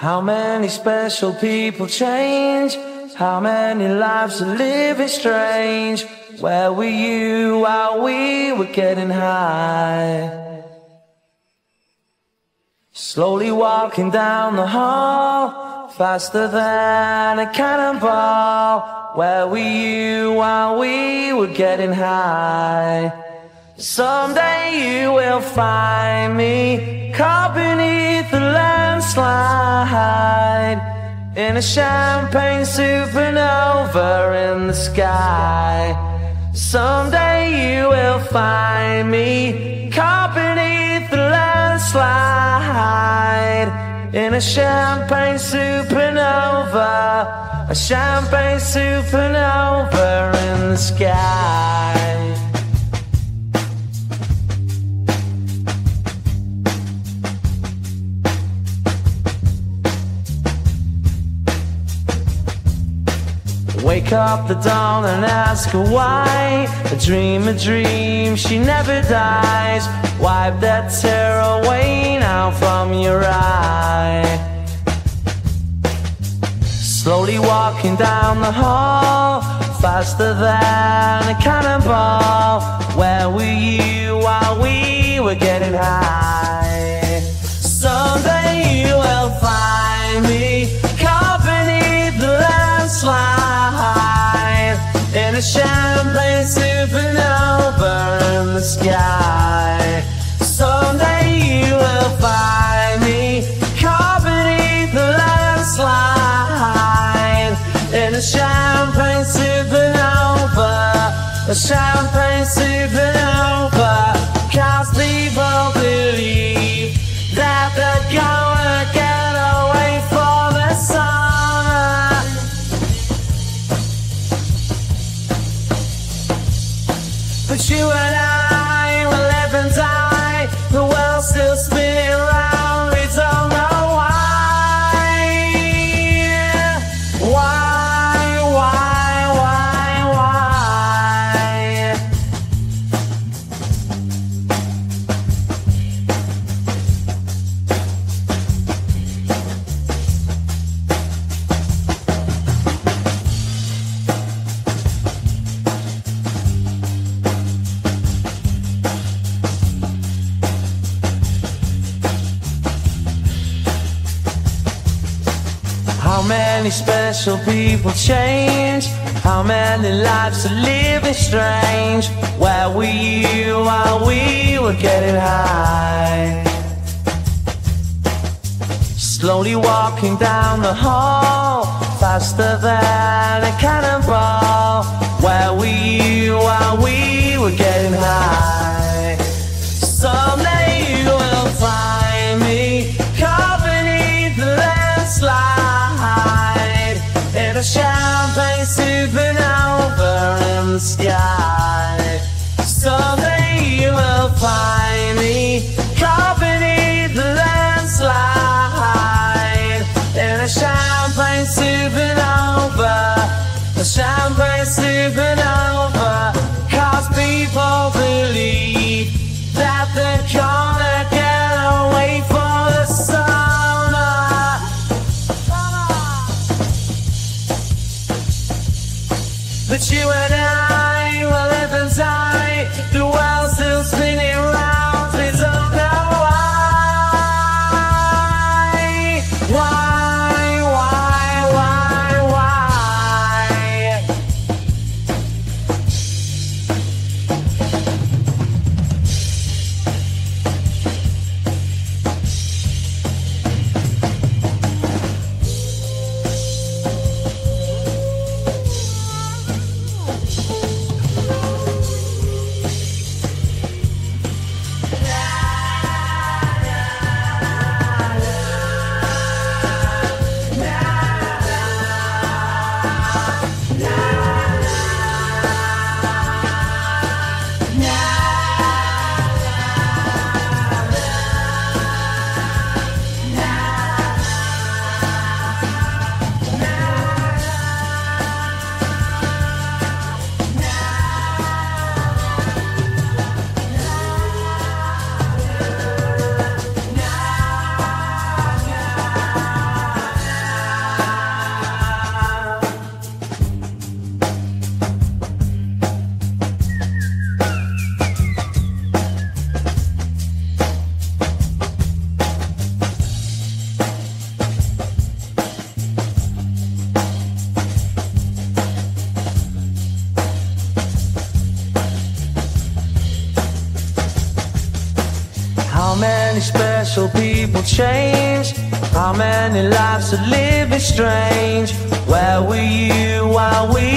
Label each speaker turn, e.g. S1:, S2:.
S1: How many special people change? How many lives are living strange? Where were you while we were getting high? Slowly walking down the hall, faster than a cannonball. Where were you while we were getting high? Someday you will find me caught beneath the landslide in a champagne supernova in the sky. Someday you will find me caught beneath the landslide in a champagne supernova, a champagne supernova in the sky. Up the dawn and ask her why. A dream, a dream, she never dies. Wipe that tear away now from your eye. Slowly walking down the hall Faster than a cannonball. Where were you while we were getting high? A champagne supernova in the sky. Someday you will find me caught beneath the landslide in a champagne supernova, a champagne supernova. Cause people believe that they're gonna How many special people change? How many lives are living strange? Where were you while we were getting high? Slowly walking down the hall, faster than a cannonball. Where were you while we were getting high? Someday away for the summer. But you and I will people change? How many lives are living strange? Where were you while we